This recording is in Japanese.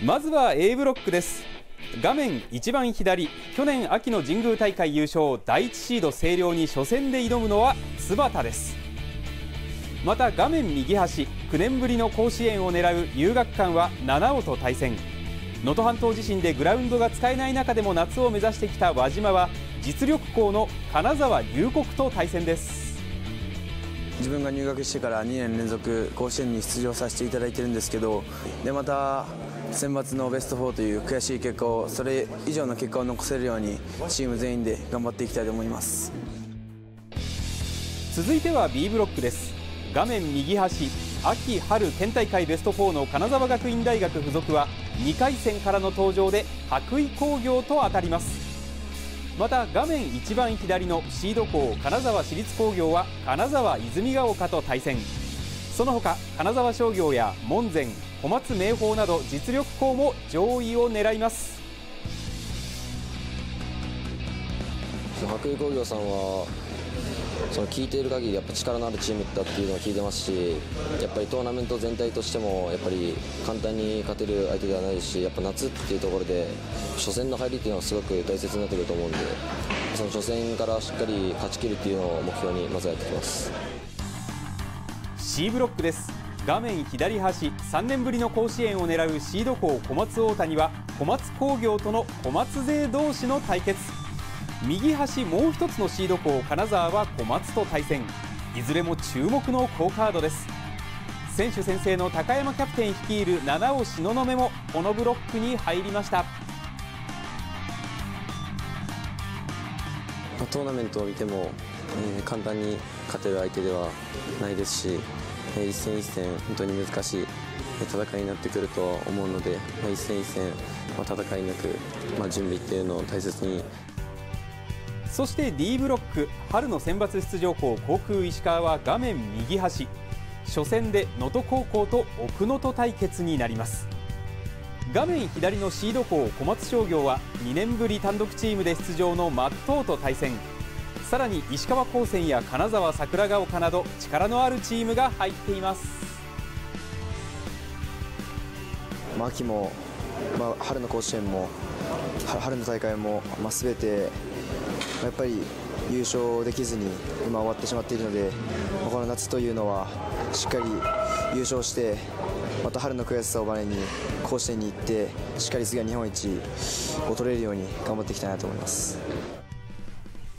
まずは A ブロックです。画面一番左去年秋の神宮大会優勝第1シード星稜に初戦で挑むのは津畑です。また画面右端9年ぶりの甲子園を狙う遊学館は七尾と対戦。能登半島地震でグラウンドが使えない中でも夏を目指してきた輪島は実力校の金沢龍谷と対戦です。自分が入学してから2年連続甲子園に出場させていただいてるんですけどでまた選抜のベスト4という悔しい結果をそれ以上の結果を残せるようにチーム全員で頑張っていきたいと思います。続いては B ブロックです。画面右端秋春県大会ベスト4の金沢学院大学附属は2回戦からの登場で白衣工業と当たります。また画面一番左のシード校金沢市立工業は金沢泉ヶ丘と対戦。その他金沢商業や門前小松明豊など実力校も上位を狙います。白衣工業さんはその聞いている限りやっぱ力のあるチームだっていうのは聞いてますしやっぱりトーナメント全体としてもやっぱり簡単に勝てる相手ではないしやっぱ夏っていうところで初戦の入りっていうのはすごく大切になってくると思うんでその初戦からしっかり勝ち切るっていうのを目標にまずやってきます。C ブロックです画面左端3年ぶりの甲子園を狙うシード校小松大谷は小松工業との小松勢同士の対決。右端もう一つのシード校金沢は小松と対戦。いずれも注目の好カードです。選手先生の高山キャプテン率いる七尾東雲もこのブロックに入りました。トーナメントを見ても、えー、簡単に勝てる相手ではないですし、えー、一戦一戦本当に難しい戦いになってくるとは思うので、まあ、一戦一戦、まあ、戦いなく、まあ、準備っていうのを大切に。そして D ブロック春の選抜出場校航空石川は画面右端。初戦で能登高校と奥能登対決になります。画面左のシード校小松商業は2年ぶり単独チームで出場の松東と対戦。さらに石川高専や金沢桜ヶ丘など力のあるチームが入っています。秋も、まあ、春の甲子園も春の大会も、まあ、全てやっぱり優勝できずに今終わってしまっているのでこの夏というのはしっかり優勝してまた春の悔しさをバネに甲子園に行ってしっかり次は日本一を取れるように頑張っていきたいなと思います。